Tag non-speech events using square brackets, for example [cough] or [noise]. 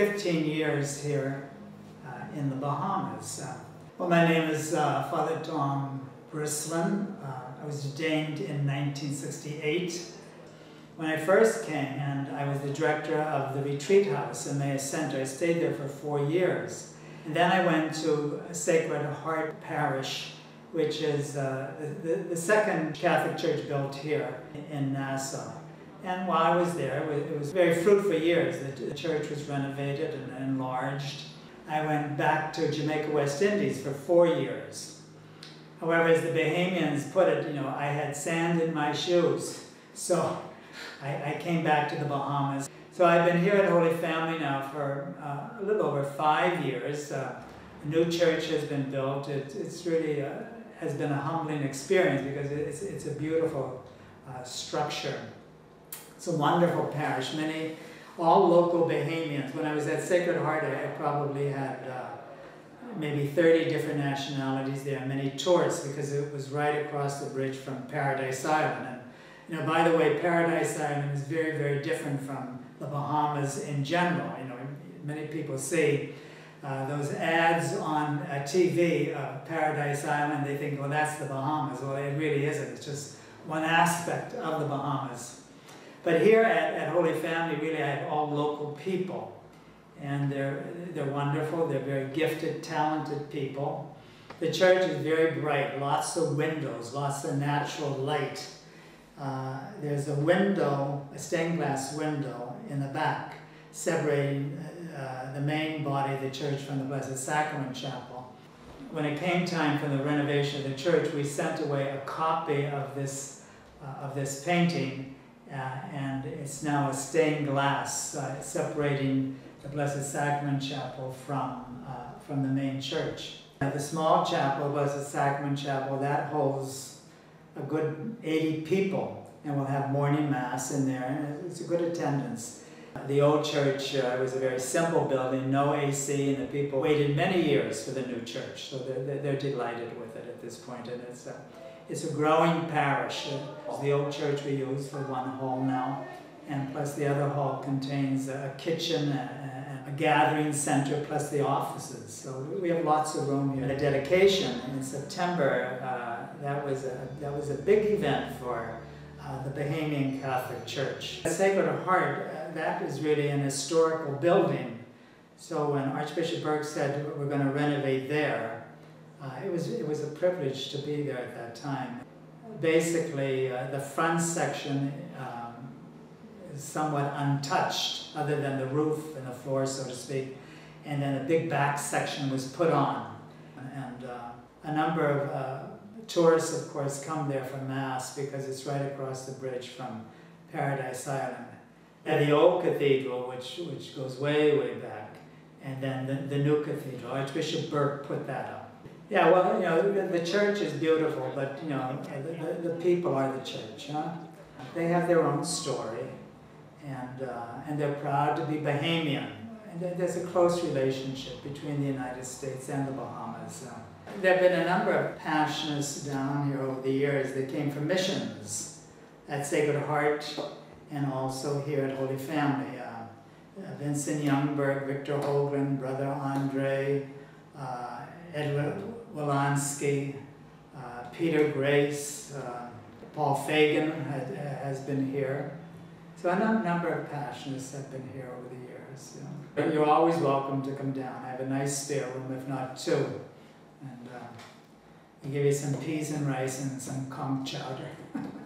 15 years here uh, in the Bahamas. Uh, well, my name is uh, Father Tom Brislin. Uh, I was ordained in 1968. When I first came, and I was the director of the retreat house, in Emmaus Center, I stayed there for four years. And then I went to Sacred Heart Parish, which is uh, the, the second Catholic church built here in Nassau. And while I was there, it was very fruitful years. The church was renovated and enlarged. I went back to Jamaica, West Indies for four years. However, as the Bahamians put it, you know, I had sand in my shoes. So [laughs] I, I came back to the Bahamas. So I've been here at Holy Family now for uh, a little over five years. Uh, a new church has been built. It, it's really uh, has been a humbling experience because it's, it's a beautiful uh, structure. It's a wonderful parish. Many, all local Bahamians. When I was at Sacred Heart, I probably had uh, maybe 30 different nationalities there, many tourists because it was right across the bridge from Paradise Island. And, you know, by the way, Paradise Island is very, very different from the Bahamas in general. You know, many people see uh, those ads on uh, TV of Paradise Island, they think, well, that's the Bahamas. Well, it really isn't. It's just one aspect of the Bahamas. But here at, at Holy Family, really, I have all local people. And they're, they're wonderful. They're very gifted, talented people. The church is very bright, lots of windows, lots of natural light. Uh, there's a window, a stained glass window in the back, separating uh, the main body of the church from the Blessed Sacrament Chapel. When it came time for the renovation of the church, we sent away a copy of this, uh, of this painting uh, and it's now a stained glass uh, separating the Blessed Sacrament Chapel from, uh, from the main church. the small chapel, Blessed Sacrament Chapel, that holds a good 80 people and we'll have morning mass in there and it's a good attendance. The old church uh, was a very simple building, no AC, and the people waited many years for the new church, so they're, they're delighted with it at this point, and it's uh, it's a growing parish. It's The old church we use for one hall now, and plus the other hall contains a kitchen, a, a gathering center, plus the offices. So we have lots of room here. The dedication in September, uh, that, was a, that was a big event for uh, the Bahamian Catholic Church. The Sacred Heart, uh, that is really an historical building. So when Archbishop Burke said we're going to renovate there, uh, it, was, it was a privilege to be there at that time. Basically, uh, the front section um, is somewhat untouched, other than the roof and the floor, so to speak, and then a big back section was put on. And uh, a number of uh, tourists, of course, come there for Mass because it's right across the bridge from Paradise Island. And the old cathedral, which, which goes way, way back, and then the, the new cathedral, Archbishop Burke put that up. Yeah, well, you know, the, the church is beautiful, but, you know, the, the, the, people are the church, huh? They have their own story, and, uh, and they're proud to be Bahamian. And there's a close relationship between the United States and the Bahamas. Uh, there have been a number of passionists down here over the years that came from missions at Sacred Heart and also here at Holy Family. Uh, Vincent Youngberg, Victor Hoagland, Brother Andre, uh, Edward Walansky, uh, Peter Grace, uh, Paul Fagan had, has been here. So a number of passionists have been here over the years. You know. You're always welcome to come down. I have a nice spare room, if not two. And uh, I give you some peas and rice and some conch chowder. [laughs]